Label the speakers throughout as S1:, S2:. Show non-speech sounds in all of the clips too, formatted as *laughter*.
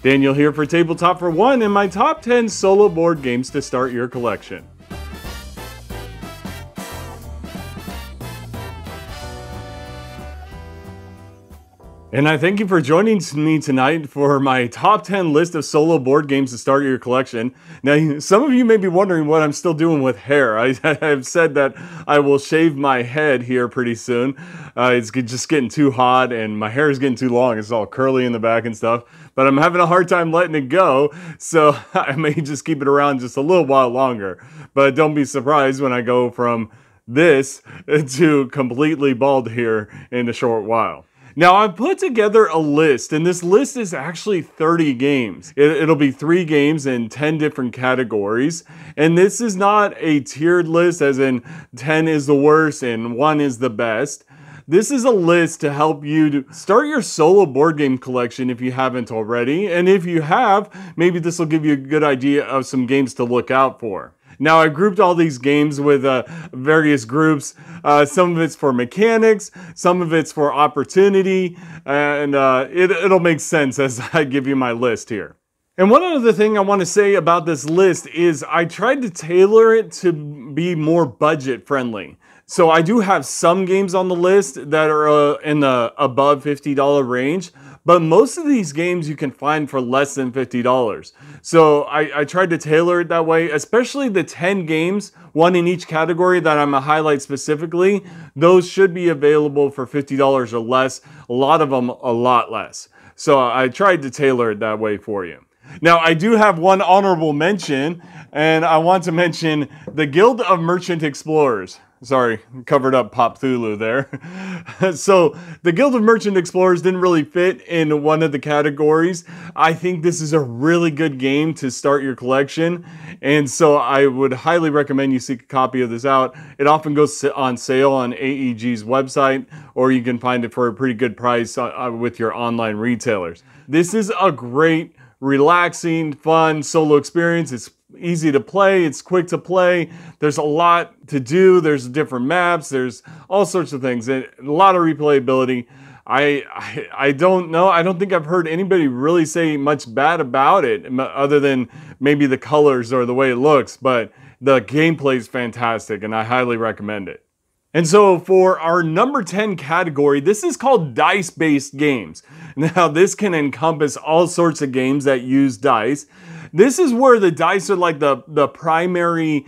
S1: Daniel here for Tabletop for One and my top 10 solo board games to start your collection. And I thank you for joining me tonight for my top 10 list of solo board games to start your collection. Now, some of you may be wondering what I'm still doing with hair. *laughs* I, have said that I will shave my head here pretty soon. Uh, it's just getting too hot and my hair is getting too long. It's all curly in the back and stuff. But I'm having a hard time letting it go, so *laughs* I may just keep it around just a little while longer. But don't be surprised when I go from this *laughs* to completely bald here in a short while. Now, I've put together a list, and this list is actually 30 games. It, will be three games in 10 different categories. And this is not a tiered list, as in 10 is the worst and 1 is the best. This is a list to help you to start your solo board game collection if you haven't already. And if you have, maybe this will give you a good idea of some games to look out for. Now, I grouped all these games with uh, various groups. Uh, some of it's for mechanics, some of it's for opportunity, and uh, it, it'll make sense as *laughs* I give you my list here. And one other thing I want to say about this list is I tried to tailor it to be more budget friendly. So I do have some games on the list that are uh, in the above $50 range, but most of these games you can find for less than $50. So I, I tried to tailor it that way, especially the 10 games, one in each category that I'm gonna highlight specifically. Those should be available for $50 or less. A lot of them a lot less. So I tried to tailor it that way for you. Now, I do have one honorable mention, and I want to mention the Guild of Merchant Explorers. Sorry, covered up Pop Cthulhu there. *laughs* so, the Guild of Merchant Explorers didn't really fit in one of the categories. I think this is a really good game to start your collection, and so I would highly recommend you seek a copy of this out. It often goes on sale on AEG's website, or you can find it for a pretty good price uh, uh, with your online retailers. This is a great, relaxing, fun solo experience. It's easy to play, it's quick to play. There's a lot to do, there's different maps, there's all sorts of things, and a lot of replayability. I, I, I don't know. I don't think I've heard anybody really say much bad about it, other than maybe the colors or the way it looks. But the gameplay is fantastic, and I highly recommend it. And so for our number 10 category, this is called dice-based games. *laughs* Now, this can encompass all sorts of games that use dice. This is where the dice are like the, the primary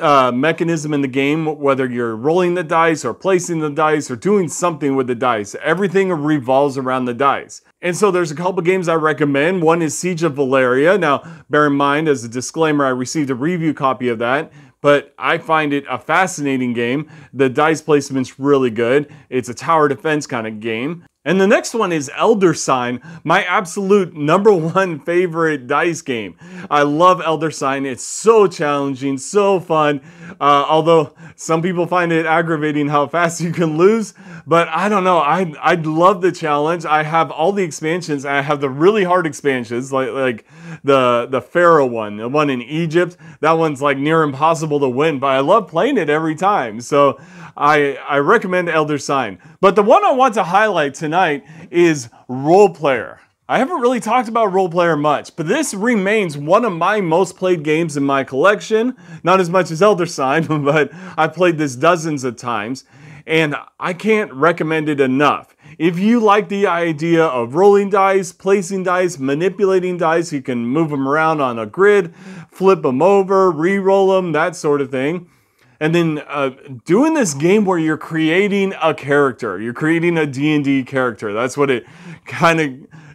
S1: uh, mechanism in the game, whether you're rolling the dice or placing the dice or doing something with the dice. Everything revolves around the dice. And so there's a couple games I recommend. One is Siege of Valeria. Now, bear in mind, as a disclaimer, I received a review copy of that but I find it a fascinating game. The dice placement's really good. It's a tower defense kind of game. And the next one is Elder Sign, my absolute number one favorite dice game. I love Elder Sign. It's so challenging, so fun. Uh, although some people find it aggravating how fast you can lose, but I don't know. I I love the challenge. I have all the expansions. I have the really hard expansions, like like the the Pharaoh one, the one in Egypt. That one's like near impossible to win, but I love playing it every time. So I, I recommend Elder Sign. But the one I want to highlight tonight is Roll Player. I haven't really talked about Roll Player much, but this remains one of my most played games in my collection. Not as much as Elder Sign, *laughs* but I've played this dozens of times, and I can't recommend it enough. If you like the idea of rolling dice, placing dice, manipulating dice, you can move them around on a grid, flip them over, re-roll them, that sort of thing. And then uh, doing this game where you're creating a character you're creating a d&d character that's what it kind of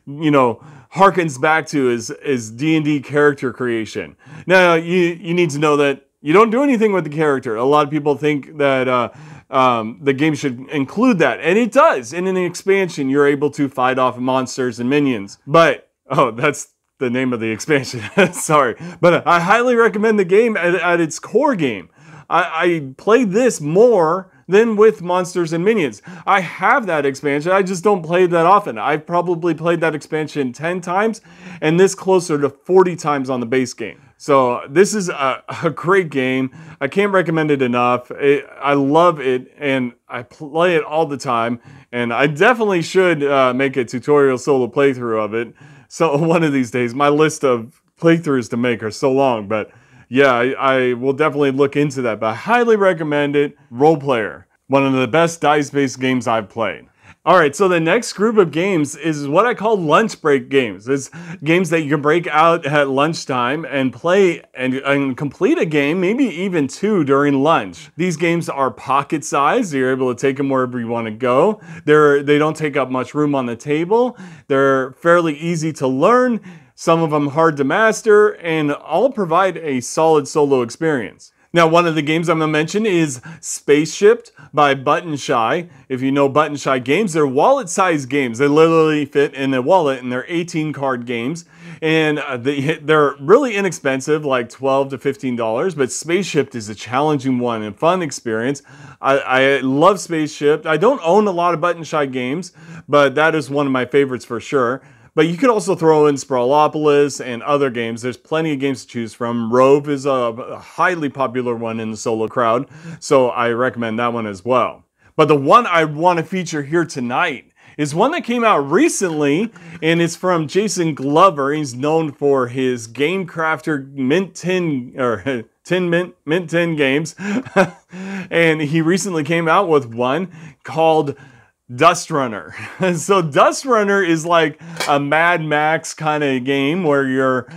S1: you know harkens back to is is d&d character creation. Now you you need to know that you don't do anything with the character. A lot of people think that uh, um, the game should include that. And it does. In an expansion you're able to fight off monsters and minions. But oh that's the name of the expansion. *laughs* Sorry. But i highly recommend the game at, at its core game. I, I played this more than with Monsters and Minions. I have that expansion, I just don't play that often. I've probably played that expansion 10 times and this closer to 40 times on the base game. So this is a, a great game. I can't recommend it enough. It, I love it and I play it all the time. And I definitely should uh, make a tutorial solo playthrough of it. so *laughs* one of these days. My list of playthroughs to make are so long, but yeah, I, I will definitely look into that. But I highly recommend it. Roll Player, one of the best dice-based games I've played. All right, so the next group of games is what I call lunch break games. It's games that you can break out at lunchtime and play and, and, complete a game, maybe even two during lunch. These games are pocket sized. You're able to take them wherever you want to go. They're, they don't take up much room on the table. They're fairly easy to learn, some of them hard to master, and all provide a solid solo experience. Now, one of the games I'm going to mention is Spaceship by Button Shy. If you know Button Shy games, they're wallet sized games. They literally fit in a wallet and they're 18 card games. And uh, they, *laughs* they're really inexpensive, like 12 to $15. But Spaceship is a challenging one and fun experience. I, I love Spaceship. I don't own a lot of Button Shy games, but that is one of my favorites for sure. But you could also throw in Sprawlopolis and other games. There's plenty of games to choose from. Rove is a highly popular one in the solo crowd, so I recommend that one as well. But the one I want to feature here tonight is one that came out recently, and it's from Jason Glover. He's known for his Game Crafter Mint Tin or *laughs* Tin Mint Mint Tin games, *laughs* and he recently came out with one called DustRunner. *laughs* so DustRunner is like a Mad Max kind of game where you're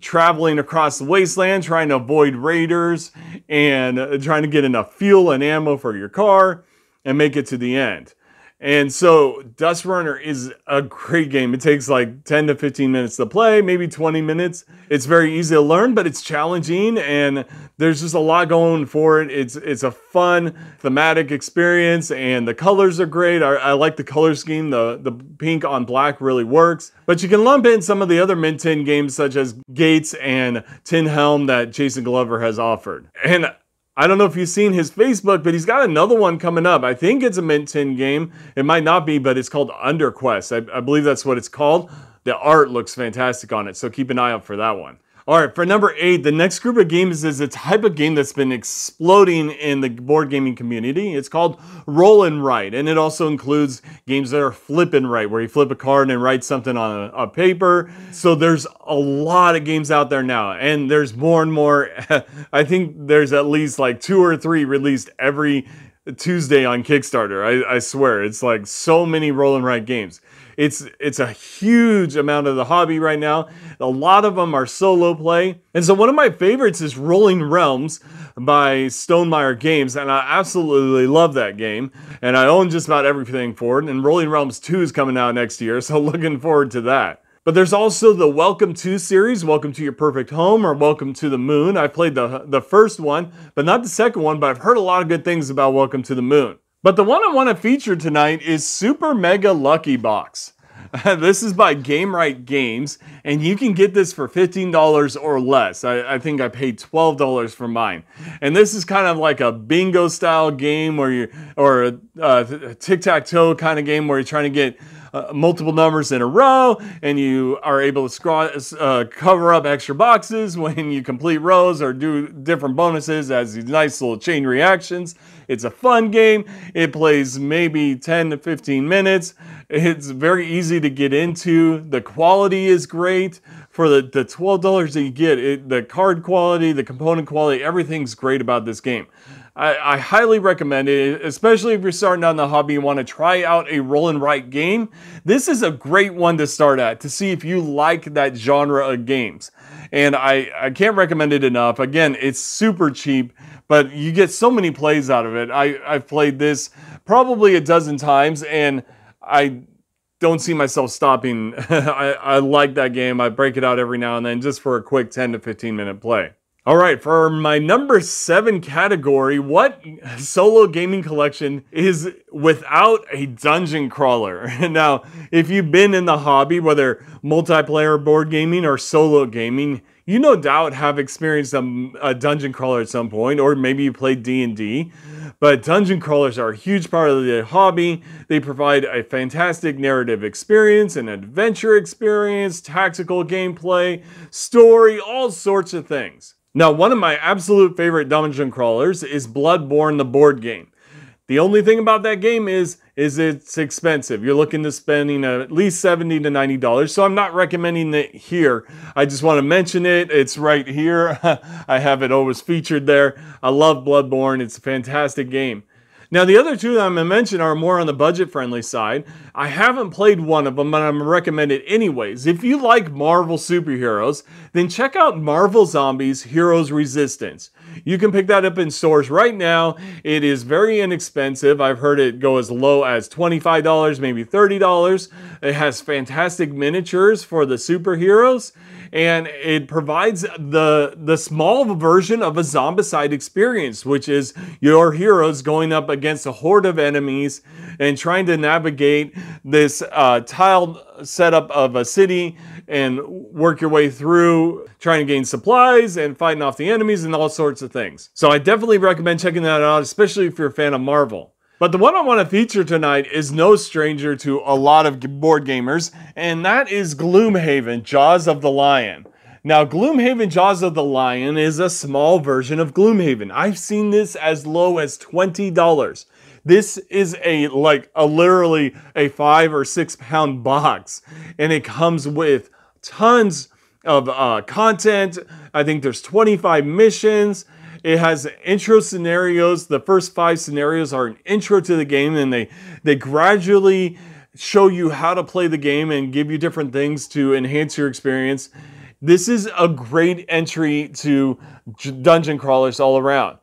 S1: traveling across the wasteland trying to avoid raiders and trying to get enough fuel and ammo for your car and make it to the end. And so DustRunner is a great game. It takes like 10 to 15 minutes to play, maybe 20 minutes. It's very easy to learn, but it's challenging and there's just a lot going for it. It's it's a fun thematic experience and the colors are great. I, I like the color scheme. The, the pink on black really works. But you can lump in some of the other Mint Tin games such as Gates and Tin Helm that Jason Glover has offered. And I don't know if you've seen his Facebook, but he's got another one coming up. I think it's a Mint Tin game. It might not be, but it's called Underquest. I, I believe that's what it's called. The art looks fantastic on it, so keep an eye out for that one. All right, for number eight, the next group of games is a type of game that's been exploding in the board gaming community. It's called Roll and Write, and it also includes games that are flip and write, where you flip a card and write something on a, a paper. So there's a lot of games out there now, and there's more and more. *laughs* I think there's at least like two or three released every Tuesday on Kickstarter. I, I swear, it's like so many roll and write games. It's it's a huge amount of the hobby right now. A lot of them are solo play. And so one of my favorites is Rolling Realms by Stonemaier Games, and I absolutely love that game. And I own just about everything for it. And Rolling Realms 2 is coming out next year, so *laughs* looking forward to that. But there's also the Welcome to series, Welcome to Your Perfect Home or Welcome to the Moon. I played the, the first one, but not the second one, but I've heard a lot of good things about Welcome to the Moon. But the one I want to feature tonight is Super Mega Lucky Box. *laughs* this is by Gamewright Games, and you can get this for $15 or less. I, I think I paid $12 for mine. And this is kind of like a bingo style game where you, or a, a tic tac toe kind of game where you're trying to get uh, multiple numbers in a row, and you are able to uh, cover up extra boxes *laughs* when you complete rows or do different bonuses as these nice little chain reactions. It's a fun game. It plays maybe 10 to 15 minutes. It's very easy to get into. The quality is great for the, the $12 that you get. It, the card quality, the component quality, everything's great about this game. I, I, highly recommend it, especially if you're starting out in the hobby and want to try out a roll and write game. This is a great one to start at to see if you like that genre of games. And I, I can't recommend it enough. Again, it's super cheap, but you get so many plays out of it. I, I've played this probably a dozen times and I don't see myself stopping. *laughs* I, I like that game. I break it out every now and then just for a quick 10 to 15 minute play. All right, for my number seven category, what solo gaming collection is without a dungeon crawler? *laughs* now, if you've been in the hobby, whether multiplayer board gaming or solo gaming, you no doubt have experienced a, a dungeon crawler at some point, or maybe you played D&D. But dungeon crawlers are a huge part of the hobby. They provide a fantastic narrative experience, an adventure experience, tactical gameplay, story, all sorts of things. Now, one of my absolute favorite dungeon crawlers is Bloodborne the board game. The only thing about that game is is it's expensive. You're looking to spending at least 70 to 90 dollars. So I'm not recommending it here. I just want to mention it. It's right here. *laughs* I have it always featured there. I love Bloodborne. It's a fantastic game. Now, the other two that I'm going to mention are more on the budget friendly side. I haven't played one of them, but I'm going to recommend it anyways. If you like Marvel superheroes, then check out Marvel Zombies Heroes Resistance. You can pick that up in stores right now. It is very inexpensive. I've heard it go as low as $25, maybe $30. It has fantastic miniatures for the superheroes and it provides the the small version of a zombicide experience, which is your heroes going up against a horde of enemies and trying to navigate this uh, tiled setup of a city and work your way through trying to gain supplies and fighting off the enemies and all sorts of things. So I definitely recommend checking that out, especially if you're a fan of Marvel. But the one I want to feature tonight is no stranger to a lot of board gamers, and that is Gloomhaven Jaws of the Lion. Now, Gloomhaven Jaws of the Lion is a small version of Gloomhaven. I've seen this as low as $20. This is a like a literally a five or six pound box, and it comes with tons of uh, content. I think there's 25 missions. It has intro scenarios. The first five scenarios are an intro to the game, and they they gradually show you how to play the game and give you different things to enhance your experience. This is a great entry to dungeon crawlers all around.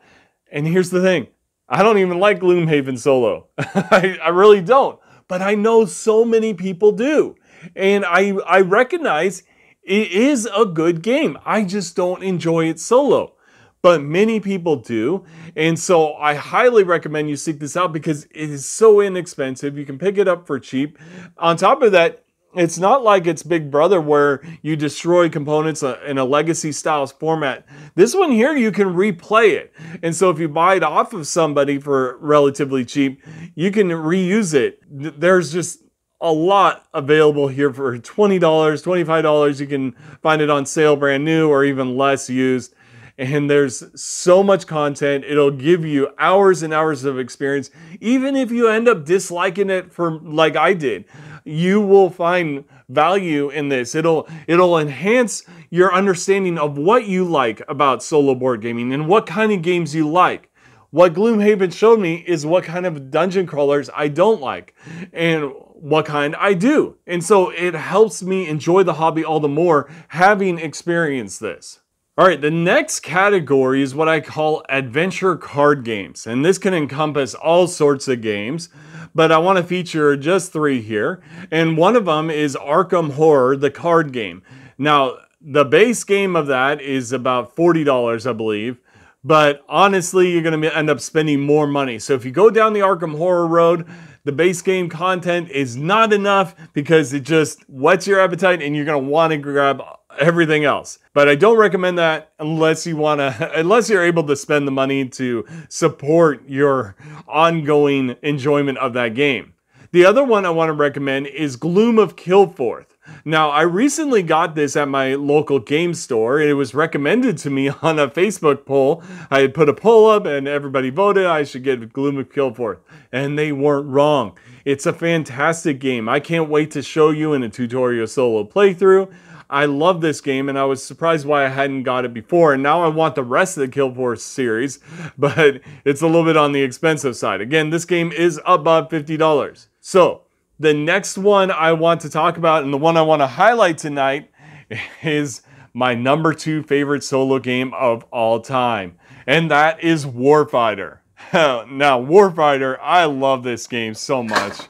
S1: And here's the thing I don't even like Gloomhaven solo. *laughs* I, I really don't. But I know so many people do. And I, I recognize it is a good game. I just don't enjoy it solo but many people do. And so I highly recommend you seek this out because it is so inexpensive. You can pick it up for cheap. On top of that, it's not like it's Big Brother where you destroy components uh, in a legacy styles format. This one here, you can replay it. And so if you buy it off of somebody for relatively cheap, you can reuse it. There's just a lot available here for $20, $25. You can find it on sale brand new or even less used and there's so much content. It'll give you hours and hours of experience. Even if you end up disliking it for like I did, you will find value in this. It'll it'll enhance your understanding of what you like about solo board gaming and what kind of games you like. What Gloomhaven showed me is what kind of dungeon crawlers I don't like and what kind I do. And so it helps me enjoy the hobby all the more having experienced this. All right, the next category is what I call adventure card games. And this can encompass all sorts of games, but I want to feature just three here. And one of them is Arkham Horror, the card game. Now, the base game of that is about $40, I believe. But honestly, you're going to end up spending more money. So if you go down the Arkham Horror road, the base game content is not enough because it just whets your appetite and you're going to want to grab everything else. But I don't recommend that unless you want to, *laughs* unless you're able to spend the money to support your ongoing enjoyment of that game. The other one I want to recommend is Gloom of Kilforth. Now, I recently got this at my local game store. It was recommended to me *laughs* on a Facebook poll. I had put a poll up and everybody voted I should get Gloom of Kilforth. And they weren't wrong. It's a fantastic game. I can't wait to show you in a tutorial solo playthrough. I love this game and I was surprised why I hadn't got it before. And now I want the rest of the Kilforth series, *laughs* but it's a little bit on the expensive side. Again, this game is above $50. So the next one I want to talk about and the one I want to highlight tonight *laughs* is my number two favorite solo game of all time. And that is Warfighter. *laughs* now, Warfighter, I love this game so much.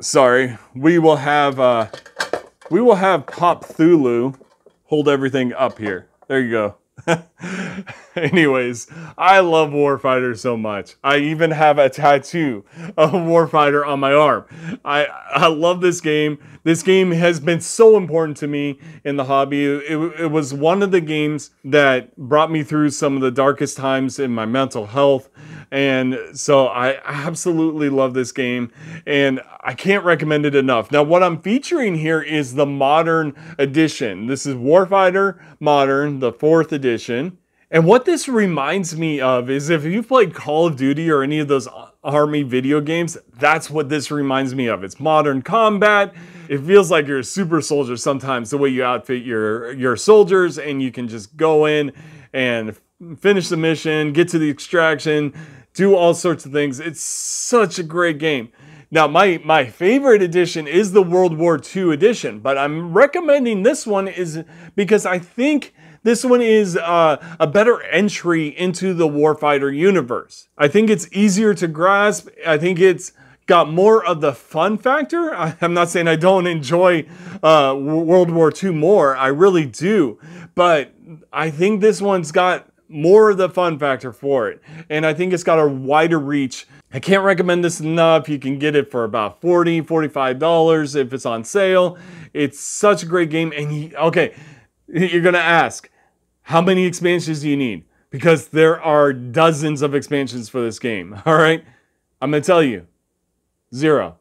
S1: Sorry, we will have uh, we will have Pop Cthulhu hold everything up here. There you go. *laughs* *laughs* Anyways, I love Warfighter so much. I even have a tattoo of Warfighter on my arm. I, I love this game. This game has been so important to me in the hobby. It, it was one of the games that brought me through some of the darkest times in my mental health. And so I absolutely love this game and I can't recommend it enough. Now, what I'm featuring here is the modern edition. This is Warfighter Modern, the fourth edition. And what this reminds me of is if you've played Call of Duty or any of those army video games, that's what this reminds me of. It's modern combat. It feels like you're a super soldier sometimes, the way you outfit your, your soldiers, and you can just go in and finish the mission, get to the extraction, do all sorts of things. It's such a great game. Now, my, my favorite edition is the World War II edition, but I'm recommending this one is because I think this one is uh, a better entry into the Warfighter universe. I think it's easier to grasp. I think it's got more of the fun factor. *laughs* I'm not saying I don't enjoy uh, World War II more. I really do. But I think this one's got more of the fun factor for it. And I think it's got a wider reach. I can't recommend this enough. You can get it for about 40 $45 if it's on sale. It's such a great game. And you, okay, *laughs* you're going to ask, how many expansions do you need? Because there are dozens of expansions for this game. *laughs* All right. I'm going to tell you zero.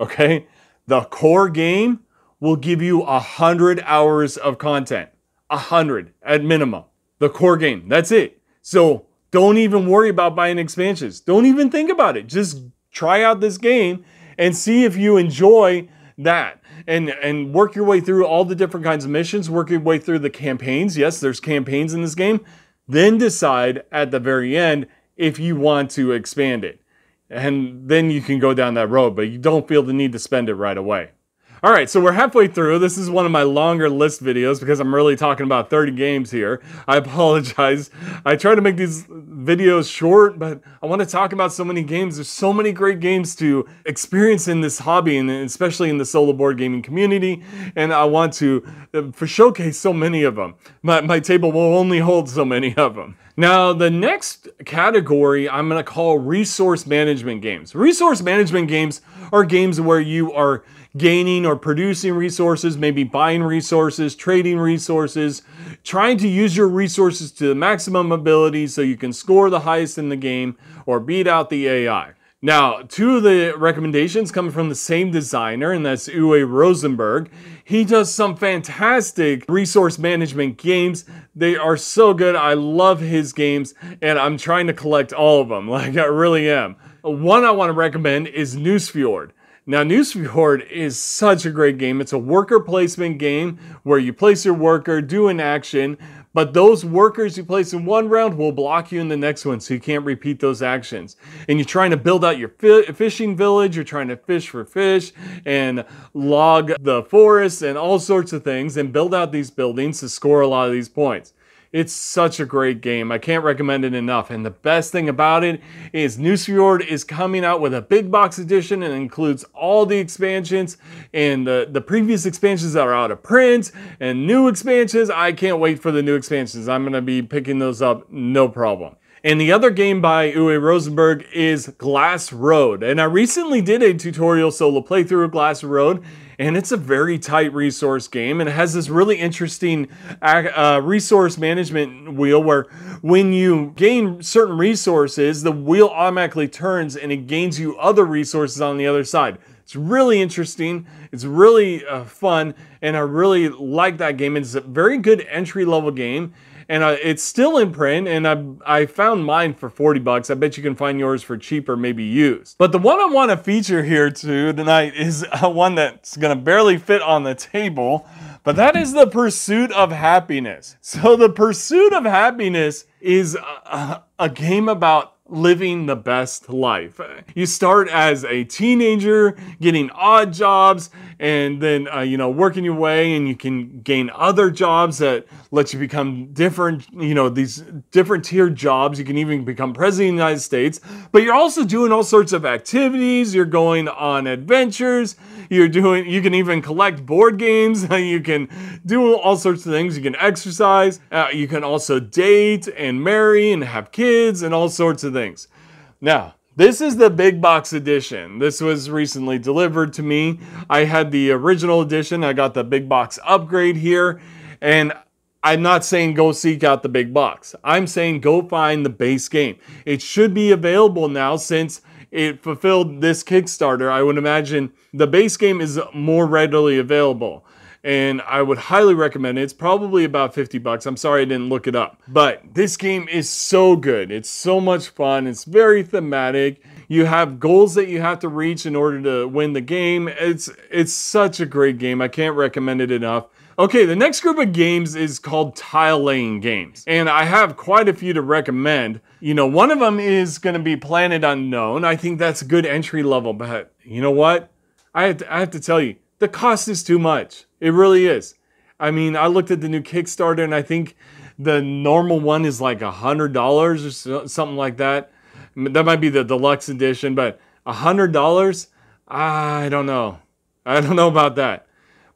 S1: Okay. The core game will give you a hundred hours of content, a hundred at minimum the core game. That's it. So don't even worry about buying expansions. Don't even think about it. Just try out this game and see if you enjoy that and and work your way through all the different kinds of missions, work your way through the campaigns. Yes, there's campaigns in this game. Then decide at the very end if you want to expand it. And then you can go down that road, but you don't feel the need to spend it right away. All right, so we're halfway through. This is one of my longer list videos because I'm really talking about 30 games here. I *laughs* apologize. I try to make these videos short, but I want to talk about so many games. There's so many great games to experience in this hobby and especially in the solo board gaming community. And I want to uh, for showcase so many of them. My, my table will only hold so many of them. Now, the next category I'm going to call resource management games. Resource management games are games where you are gaining or producing resources, maybe buying resources, trading resources, trying to use your resources to the maximum ability so you can score the highest in the game or beat out the AI. Now, two of the recommendations come from the same designer, and that's Uwe Rosenberg. He does some fantastic resource management games. They are so good. I love his games, and I'm trying to collect all of them. *laughs* Like, I really am. One I want to recommend is Nusfjord. Now, Nusfjord is such a great game. It's a worker placement game where you place your worker, do an action, but those workers you place in one round will block you in the next one, so you can't repeat those actions. And you're trying to build out your fishing village, you're trying to fish for fish and log the forests and all sorts of things and build out these buildings to score a lot of these points. It's such a great game. I can't recommend it enough. And the best thing about it is Nusfjord is coming out with a big box edition and includes all the expansions and the, the previous expansions that are out of print and new expansions. I can't wait for the new expansions. I'm going to be picking those up no problem. And the other game by Uwe Rosenberg is Glass Road. And I recently did a tutorial solo playthrough of Glass Road and it's a very tight resource game and it has this really interesting uh, resource management wheel where when you gain certain resources the wheel automatically turns and it gains you other resources on the other side. It's really interesting. It's really uh, fun and i really like that game. It's a very good entry level game and uh, it's still in print and I, I found mine for 40 bucks. I bet you can find yours for cheaper maybe used. But the one i want to feature here too tonight is uh, one that's to barely fit on the table but that is the pursuit of happiness. So the pursuit of happiness is a, a game about living the best life. You start as a teenager, getting odd jobs, and then uh, you know working your way, and you can gain other jobs that let you become different. You know these different tier jobs. You can even become president of the United States. But you're also doing all sorts of activities. You're going on adventures. You're doing. You can even collect board games. *laughs* you can do all sorts of things. You can exercise. Uh, you can also date and marry and have kids and all sorts of things things. Now, this is the big box edition. This was recently delivered to me. I had the original edition. I got the big box upgrade here. And I'm not saying go seek out the big box. I'm saying go find the base game. It should be available now since it fulfilled this Kickstarter. I would imagine the base game is more readily available and I would highly recommend it. It's probably about 50 bucks. I'm sorry I didn't look it up. But this game is so good. It's so much fun. It's very thematic. You have goals that you have to reach in order to win the game. It's it's such a great game. I can't recommend it enough. Okay, the next group of games is called tile laying games. And I have quite a few to recommend. You know, one of them is going to be Planet Unknown. I think that's a good entry level, but you know what? I have, to, I have to tell you, the cost is too much. It really is. I mean, I looked at the new Kickstarter and I think the normal one is like a hundred dollars or so, something like that. That might be the deluxe edition, but a hundred dollars, I don't know. I don't know about that.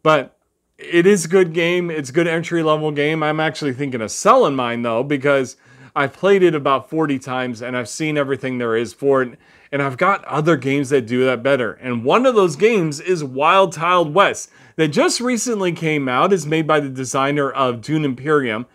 S1: But it is a good game. It's a good entry level game. I'm actually thinking of selling mine though because I've played it about 40 times and I've seen everything there is for it. And I've got other games that do that better. And one of those games is Wild Tiled West that just recently came out. Is made by the designer of Dune Imperium.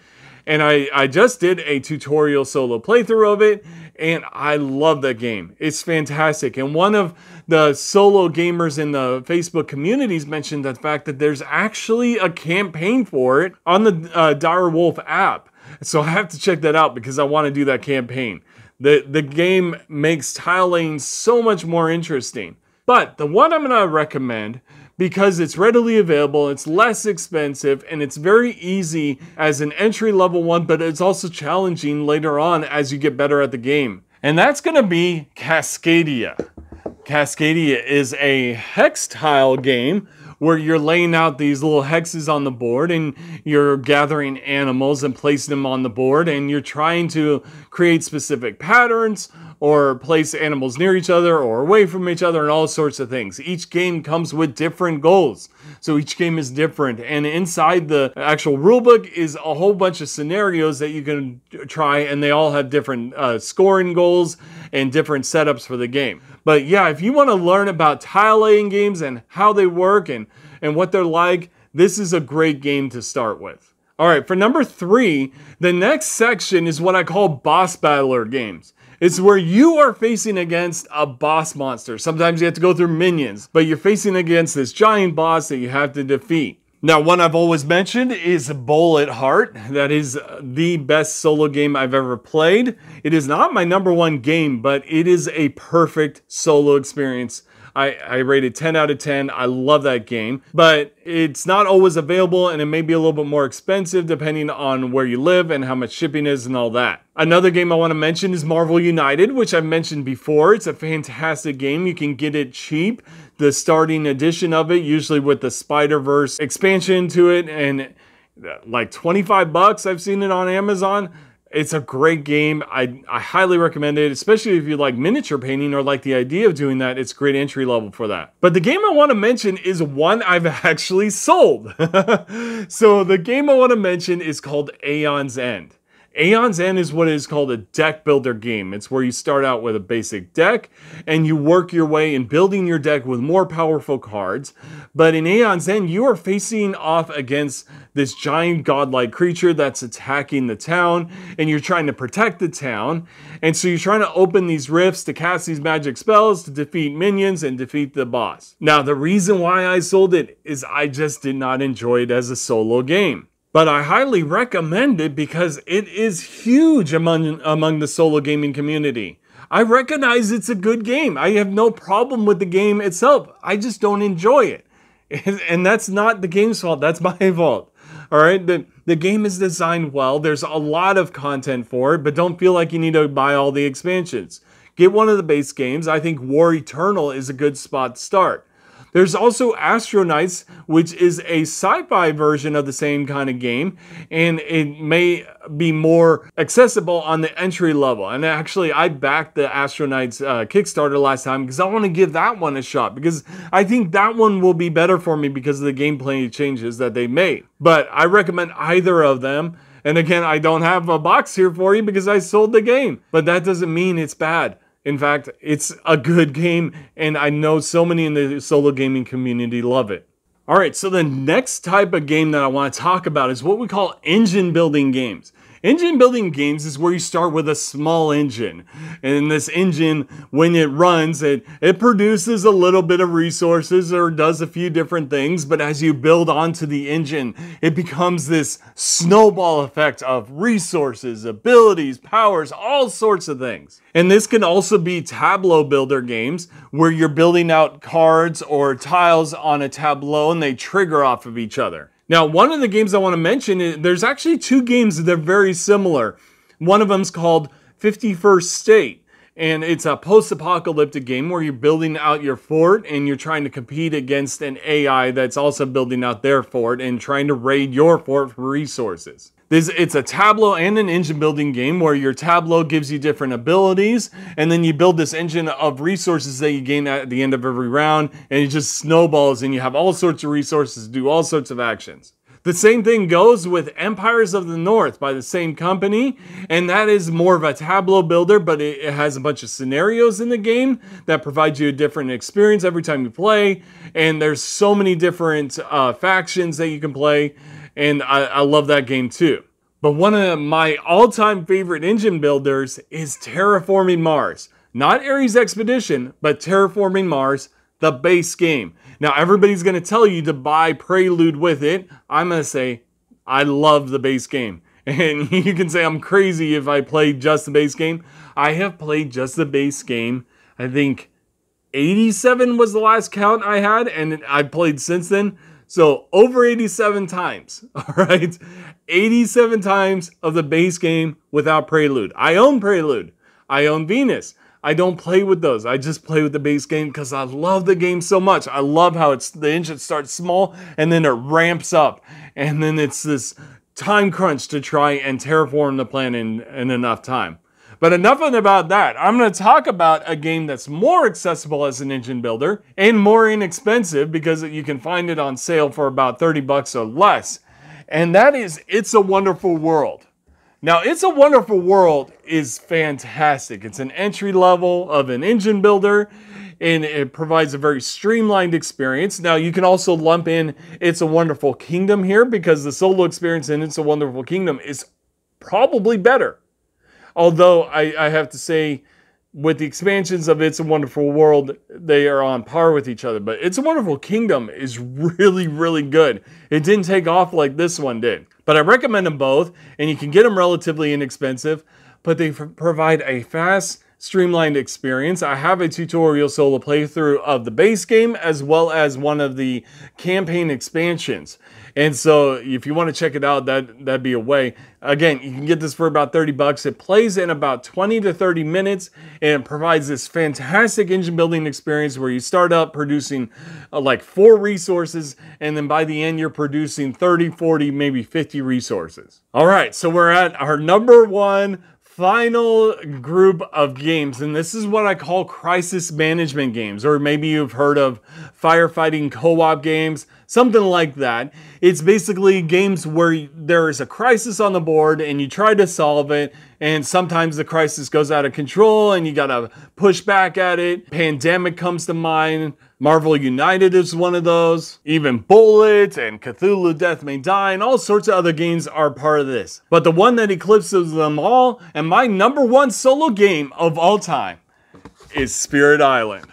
S1: And I, I just did a tutorial solo playthrough of it and I love that game. It's fantastic. And one of the solo gamers in the Facebook communities mentioned the fact that there's actually a campaign for it on the uh, Dire Wolf app. So I have to check that out because I want to do that campaign. The, the game makes tiling so much more interesting. But the one I'm going to recommend because it's readily available, it's less expensive, and it's very easy as an entry level one, but it's also challenging later on as you get better at the game. And that's gonna be Cascadia. Cascadia is a hex tile game where you're laying out these little hexes on the board and you're gathering animals and placing them on the board and you're trying to create specific patterns or place animals near each other or away from each other and all sorts of things. Each game comes with different goals. So each game is different. And inside the actual rulebook is a whole bunch of scenarios that you can try and they all have different uh, scoring goals and different setups for the game. But yeah, if you want to learn about tile laying games and how they work and, and what they're like, this is a great game to start with. All right, for number three, the next section is what I call boss battler games. It's where you are facing against a boss monster. Sometimes you have to go through minions, but you're facing against this giant boss that you have to defeat. Now, one I've always mentioned is Bullet Heart. That is the best solo game I've ever played. It is not my number one game, but it is a perfect solo experience. I, I rated 10 out of 10. I love that game, but it's not always available and it may be a little bit more expensive depending on where you live and how much shipping is and all that. Another game I want to mention is Marvel United, which I've mentioned before. It's a fantastic game. You can get it cheap. The starting edition of it, usually with the Spider Verse expansion to it, and uh, like 25 bucks. I've seen it on Amazon. It's a great game. I, I highly recommend it, especially if you like miniature painting or like the idea of doing that. It's great entry level for that. But the game I want to mention is one I've *laughs* actually sold. *laughs* so the game I want to mention is called Aeon's End. Aeon's End is what is called a deck builder game. It's where you start out with a basic deck and you work your way in building your deck with more powerful cards. But in Aeon's End, you are facing off against this giant godlike creature that's attacking the town and you're trying to protect the town. And so you're trying to open these rifts to cast these magic spells to defeat minions and defeat the boss. Now, the reason why I sold it is I just did not enjoy it as a solo game. But I highly recommend it because it is huge among, among the solo gaming community. I recognize it's a good game. I have no problem with the game itself. I just don't enjoy it. *laughs* And that's not the game's fault, that's *laughs* my fault. All right, the, the game is designed well. There's a lot of content for it, but don't feel like you need to buy all the expansions. Get one of the base games. I think War Eternal is a good spot to start. There's also Astro Knights, which is a sci-fi version of the same kind of game, and it may be more accessible on the entry level. And actually, I backed the Astro Knights uh, Kickstarter last time because I want to give that one a shot because I think that one will be better for me because of the gameplay changes that they made. But I recommend either of them. And again, I don't have a box here for you because I sold the game, but that doesn't mean it's bad. In fact, it's a good game, and I know so many in the solo gaming community love it. All right, so the next type of game that I want to talk about is what we call engine building games. Engine building games is where you start with a small engine. And this engine, when it runs, it, it produces a little bit of resources or does a few different things. But as you build onto the engine, it becomes this snowball effect of resources, abilities, powers, all sorts of things. And this can also be tableau builder games where you're building out cards or tiles on a tableau and they trigger off of each other. Now, one of the games I want to mention, is, there's actually two games that are very similar. One of them's called 51st State, and it's a post-apocalyptic game where you're building out your fort and you're trying to compete against an AI that's also building out their fort and trying to raid your fort for resources. This, it's a tableau and an engine building game where your tableau gives you different abilities, and then you build this engine of resources that you gain at the end of every round, and it just snowballs, and you have all sorts of resources to do all sorts of actions. The same thing goes with Empires of the North by the same company, and that is more of a tableau builder, but it has a bunch of scenarios in the game that provide you a different experience every time you play, and there's so many different uh, factions that you can play and I, I love that game too. But one of my all-time favorite engine builders is Terraforming Mars. Not Ares Expedition, but Terraforming Mars, the base game. Now everybody's going to tell you to buy Prelude with it. I'm to say I love the base game. *laughs* And you can say I'm crazy if I play just the base game. I have played just the base game. I think 87 was the last count I had, and I played since then. So over 87 times, *laughs* all right? 87 times of the base game without Prelude. I own Prelude. I own Venus. I don't play with those. I just play with the base game because I love the game so much. I love how it's the engine starts small and then it ramps up. And then it's this time crunch to try and terraform the planet in, in enough time. But enough about that. I'm going to talk about a game that's more accessible as an engine builder and more inexpensive because you can find it on sale for about 30 bucks or less. And that is It's a Wonderful World. Now, It's a Wonderful World is fantastic. It's an entry level of an engine builder and it provides a very streamlined experience. Now, you can also lump in It's a Wonderful Kingdom here because the solo experience in It's a Wonderful Kingdom is probably better. Although I, I have to say, with the expansions of It's a Wonderful World, they are on par with each other. But It's a Wonderful Kingdom is really, really good. It didn't take off like this one did. But I recommend them both, and you can get them relatively inexpensive, but they provide a fast, streamlined experience. I have a tutorial solo playthrough of the base game as well as one of the campaign expansions. And so if you want to check it out, that, that'd be a way. Again, you can get this for about 30 bucks. It plays in about 20 to 30 minutes and provides this fantastic engine building experience where you start up producing uh, like four resources and then by the end you're producing 30, 40, maybe 50 resources. All right, so we're at our number one final group of games, and this is what I call crisis management games, or maybe you've heard of firefighting co op games, something like that. It's basically games where there is a crisis on the board and you try to solve it, and sometimes the crisis goes out of control and you gotta push back at it. Pandemic comes to mind. Marvel United is one of those. Even Bullet and Cthulhu Death May Die and all sorts of other games are part of this. But the one that eclipses them all and my number one solo game of all time is Spirit Island.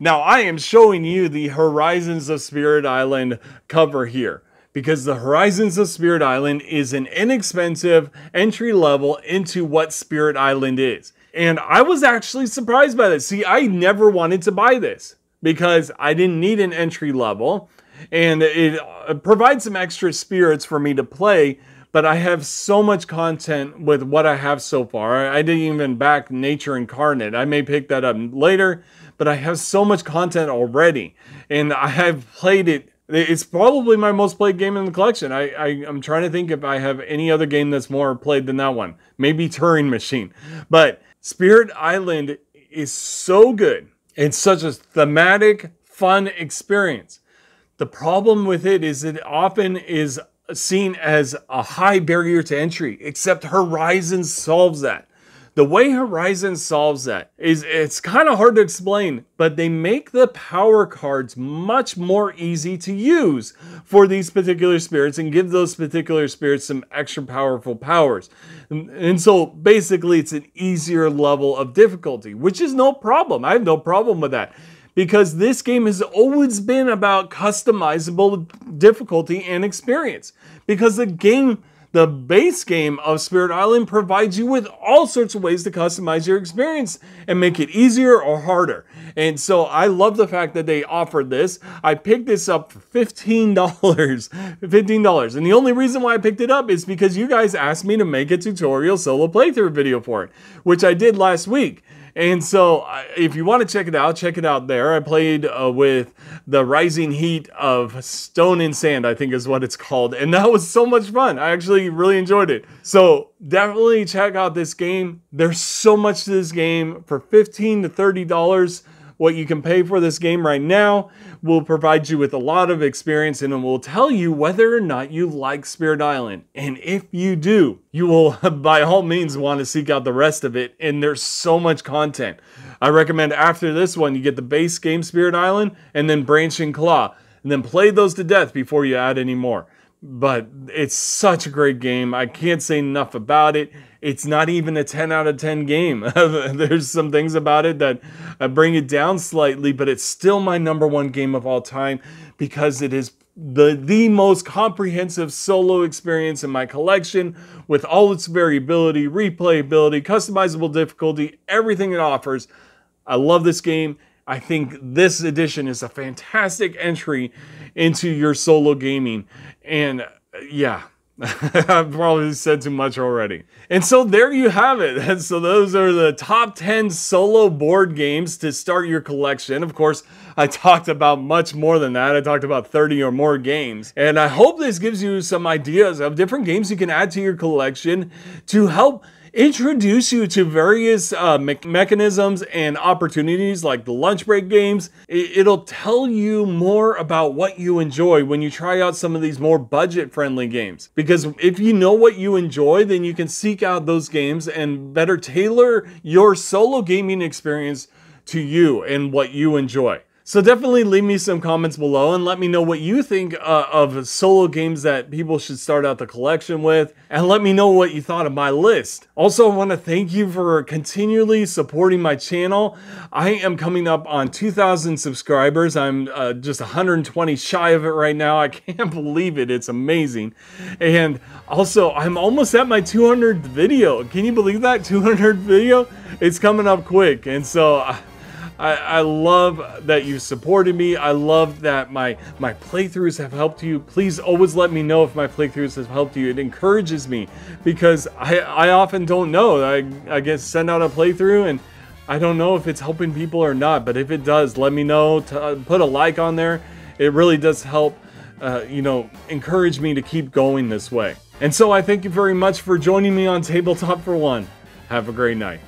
S1: Now I am showing you the Horizons of Spirit Island cover here because the Horizons of Spirit Island is an inexpensive entry level into what Spirit Island is. And I was actually surprised by this. See, I never wanted to buy this because I didn't need an entry level and it uh, provides some extra spirits for me to play. But I have so much content with what I have so far. I didn't even back Nature Incarnate. I may pick that up later, but I have so much content already. And I have played it. It's probably my most played game in the collection. I, I, am trying to think if I have any other game that's more played than that one. Maybe Turing Machine. But Spirit Island is so good it's such a thematic, fun experience. The problem with it is it often is seen as a high barrier to entry, except Horizon solves that. The way Horizon solves that is it's kind of hard to explain, but they make the power cards much more easy to use for these particular spirits and give those particular spirits some extra powerful powers. And so basically it's an easier level of difficulty, which is no problem. I have no problem with that because this game has always been about customizable difficulty and experience because the game the base game of Spirit Island provides you with all sorts of ways to customize your experience and make it easier or harder. And so I love the fact that they offered this. I picked this up for $15. $15. And the only reason why I picked it up is because you guys asked me to make a tutorial solo playthrough video for it, which I did last week. And so, if you want to check it out, check it out there. I played uh, with the Rising Heat of Stone and Sand, I think is what it's called. And that was so much fun. I actually really enjoyed it. So, definitely check out this game. There's so much to this game for 15 to $30 what you can pay for this game right now will provide you with a lot of experience and it will tell you whether or not you like Spirit Island. And if you do, you will *laughs* by all means want to seek out the rest of it. And there's so much content. I recommend after this one, you get the base game Spirit Island and then Branch and Claw. And then play those to death before you add any more but it's such a great game. I can't say enough about it. It's not even a 10 out of 10 game. *laughs* There's some things about it that bring it down slightly, but it's still my number one game of all time because it is the the most comprehensive solo experience in my collection with all its variability, replayability, customizable difficulty, everything it offers. I love this game. I think this edition is a fantastic entry into your solo gaming. And uh, yeah, I've probably said too much already. And so there you have it. *laughs* And so those are the top 10 solo board games to start your collection. Of course, I talked about much more than that. I talked about 30 or more games. And I hope this gives you some ideas of different games you can add to your collection to help introduce you to various uh, me- mechanisms and opportunities like the lunch break games. It- it'll tell you more about what you enjoy when you try out some of these more budget friendly games. Because if you know what you enjoy, then you can seek out those games and better tailor your solo gaming experience to you and what you enjoy. So definitely leave me some comments below and let me know what you think uh, of solo games that people should start out the collection with. And let me know what you thought of my list. Also, I want to thank you for continually supporting my channel. I am coming up on 2,000 subscribers. I'm uh, just 120 shy of it right now. I *laughs* can't believe it. It's amazing. And also, I'm almost at my 200th video. Can you believe that? 200th video? It's coming up quick. And so... I, I love that you supported me. I love that my my playthroughs have helped you. Please always let me know if my playthroughs have helped you. It encourages me because I, I often don't know. I, I get send out a playthrough and I don't know if it's helping people or not. But if it does, let me know. To, uh, put a like on there. It really does help, uh, you know, encourage me to keep going this way. And so I thank you very much for joining me on Tabletop for One. Have a great night.